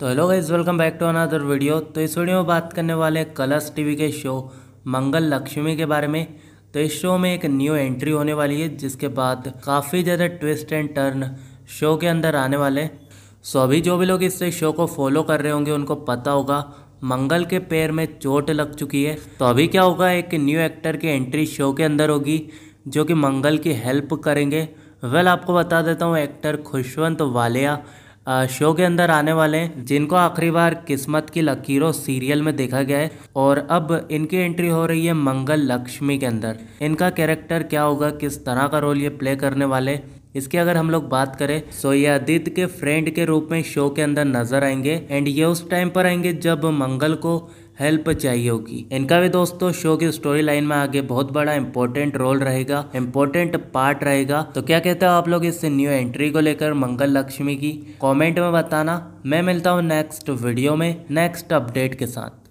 तो hello guys welcome back to another video तो इस वीडियो में बात करने वाले कलर्स टीवी के शो मंगल लक्ष्मी के बारे में। तो इस शो में एक न्यू एंट्री होने वाली है, जिसके बाद काफ़ी ज़्यादा ट्विस्ट एंड टर्न शो के अंदर आने वाले सो अभी जो भी लोग इस शो को फॉलो कर रहे होंगे, उनको पता होगा, मंगल के पैर में चोट लग चुकी है। तो अभी क्या होगा, एक न्यू एक्टर की एंट्री शो के अंदर होगी, जो कि मंगल की हेल्प करेंगे। वेल आपको बता देता हूँ एक्टर खुशवंत वालिया शो के अंदर आने वाले हैं, जिनको आखिरी बार किस्मत की लकीरों सीरियल में देखा गया है, और अब इनकी एंट्री हो रही है मंगल लक्ष्मी के अंदर। इनका कैरेक्टर क्या होगा, किस तरह का रोल ये प्ले करने वाले इसकी अगर हम लोग बात करें सो ये आदित्य के फ्रेंड के रूप में शो के अंदर नज़र आएँगे एंड ये उस टाइम पर आएँगे जब मंगल को हेल्प चाहिए होगी। इनका भी दोस्तों शो की स्टोरी लाइन में आगे बहुत बड़ा इंपॉर्टेंट रोल रहेगा इंपॉर्टेंट पार्ट रहेगा। तो क्या कहते हो आप लोग इस न्यू एंट्री को लेकर मंगल लक्ष्मी की? कॉमेंट में बताना। मैं मिलता हूँ नेक्स्ट वीडियो में नेक्स्ट अपडेट के साथ।